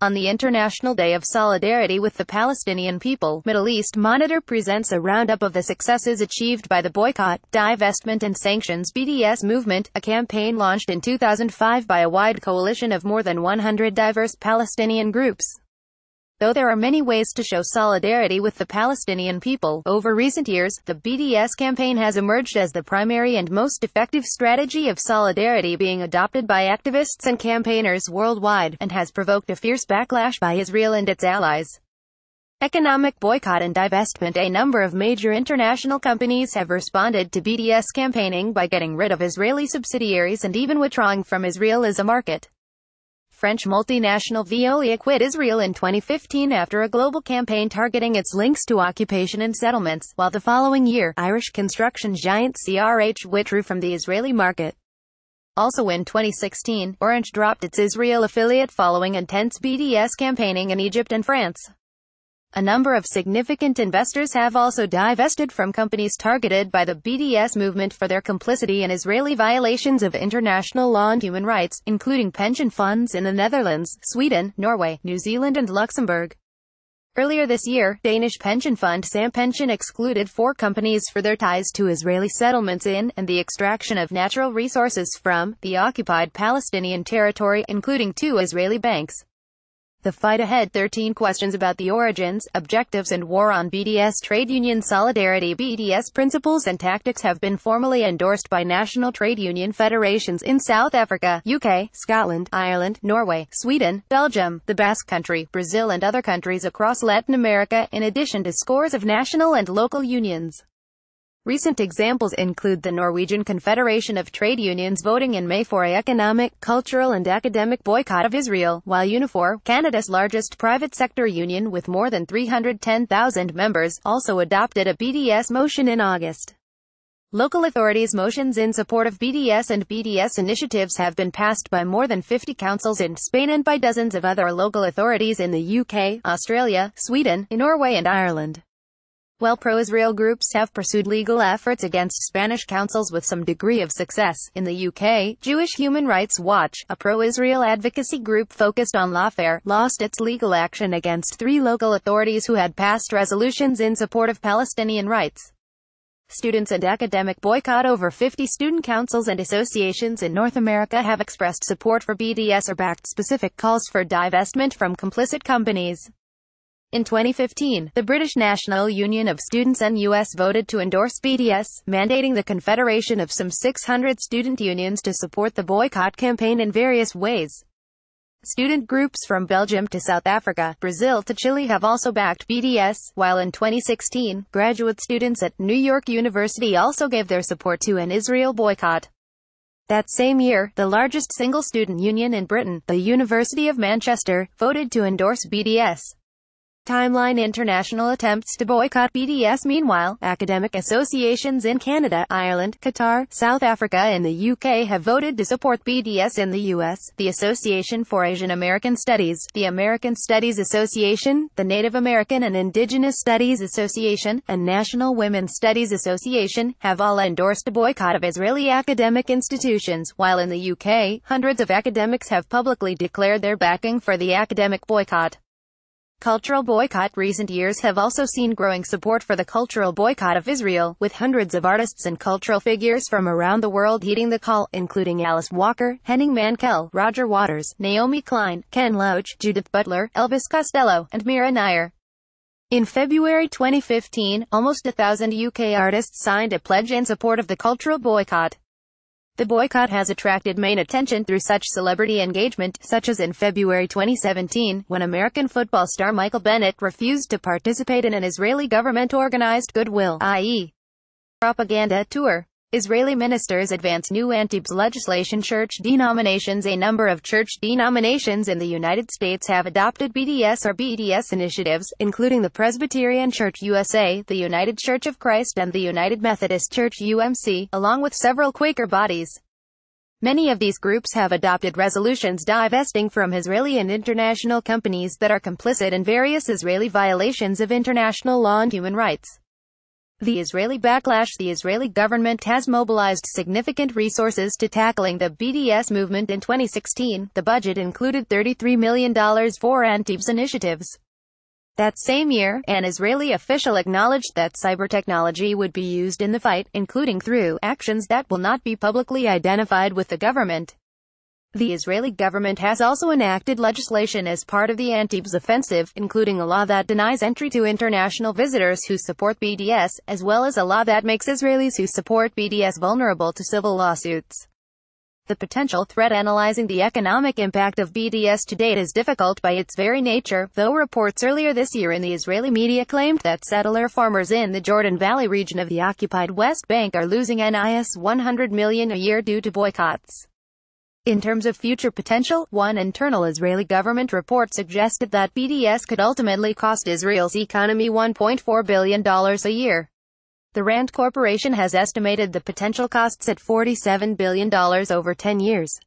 On the International Day of Solidarity with the Palestinian People, Middle East Monitor presents a roundup of the successes achieved by the boycott, divestment and sanctions BDS movement, a campaign launched in 2005 by a wide coalition of more than 100 diverse Palestinian groups. Though there are many ways to show solidarity with the Palestinian people, over recent years, the BDS campaign has emerged as the primary and most effective strategy of solidarity being adopted by activists and campaigners worldwide, and has provoked a fierce backlash by Israel and its allies. Economic boycott and divestment A number of major international companies have responded to BDS campaigning by getting rid of Israeli subsidiaries and even withdrawing from Israel as a market. French multinational Veolia quit Israel in 2015 after a global campaign targeting its links to occupation and settlements, while the following year, Irish construction giant CRH withdrew from the Israeli market. Also in 2016, Orange dropped its Israel affiliate following intense BDS campaigning in Egypt and France. A number of significant investors have also divested from companies targeted by the BDS movement for their complicity in Israeli violations of international law and human rights, including pension funds in the Netherlands, Sweden, Norway, New Zealand and Luxembourg. Earlier this year, Danish pension fund Sampension excluded four companies for their ties to Israeli settlements in, and the extraction of natural resources from, the occupied Palestinian territory, including two Israeli banks. The Fight Ahead 13 questions about the origins, objectives and war on BDS trade union solidarity BDS principles and tactics have been formally endorsed by national trade union federations in South Africa, UK, Scotland, Ireland, Norway, Sweden, Belgium, the Basque Country, Brazil and other countries across Latin America, in addition to scores of national and local unions. Recent examples include the Norwegian Confederation of Trade Unions voting in May for a economic, cultural and academic boycott of Israel, while Unifor, Canada's largest private sector union with more than 310,000 members, also adopted a BDS motion in August. Local authorities' motions in support of BDS and BDS initiatives have been passed by more than 50 councils in Spain and by dozens of other local authorities in the UK, Australia, Sweden, Norway and Ireland. While pro-Israel groups have pursued legal efforts against Spanish councils with some degree of success, in the UK, Jewish Human Rights Watch, a pro-Israel advocacy group focused on lawfare, lost its legal action against three local authorities who had passed resolutions in support of Palestinian rights. Students and academic boycott over 50 student councils and associations in North America have expressed support for BDS or backed specific calls for divestment from complicit companies. In 2015, the British National Union of Students NUS voted to endorse BDS, mandating the confederation of some 600 student unions to support the boycott campaign in various ways. Student groups from Belgium to South Africa, Brazil to Chile have also backed BDS, while in 2016, graduate students at New York University also gave their support to an Israel boycott. That same year, the largest single student union in Britain, the University of Manchester, voted to endorse BDS. Timeline International attempts to boycott BDS Meanwhile, academic associations in Canada, Ireland, Qatar, South Africa and the UK have voted to support BDS in the US, the Association for Asian American Studies, the American Studies Association, the Native American and Indigenous Studies Association, and National Women's Studies Association, have all endorsed a boycott of Israeli academic institutions, while in the UK, hundreds of academics have publicly declared their backing for the academic boycott. Cultural boycott Recent years have also seen growing support for the cultural boycott of Israel, with hundreds of artists and cultural figures from around the world heeding the call, including Alice Walker, Henning Mankell, Roger Waters, Naomi Klein, Ken Loach, Judith Butler, Elvis Costello, and Mira Nair. In February 2015, almost a thousand UK artists signed a pledge in support of the cultural boycott. The boycott has attracted main attention through such celebrity engagement, such as in February 2017, when American football star Michael Bennett refused to participate in an Israeli government-organized goodwill, i.e., propaganda tour. Israeli ministers advance new anti-BDS legislation Church denominations A number of church denominations in the United States have adopted BDS or BDS initiatives, including the Presbyterian Church USA, the United Church of Christ and the United Methodist Church UMC, along with several Quaker bodies. Many of these groups have adopted resolutions divesting from Israeli and international companies that are complicit in various Israeli violations of international law and human rights. The Israeli backlash The Israeli government has mobilized significant resources to tackling the BDS movement in 2016. The budget included $33 million for anti-BDS initiatives. That same year, an Israeli official acknowledged that cyber technology would be used in the fight, including through actions that will not be publicly identified with the government. The Israeli government has also enacted legislation as part of the anti-BDS offensive, including a law that denies entry to international visitors who support BDS, as well as a law that makes Israelis who support BDS vulnerable to civil lawsuits. The potential threat analyzing the economic impact of BDS to date is difficult by its very nature, though reports earlier this year in the Israeli media claimed that settler farmers in the Jordan Valley region of the occupied West Bank are losing NIS 100 million a year due to boycotts. In terms of future potential, one internal Israeli government report suggested that BDS could ultimately cost Israel's economy $1.4 billion a year. The RAND Corporation has estimated the potential costs at $47 billion over 10 years.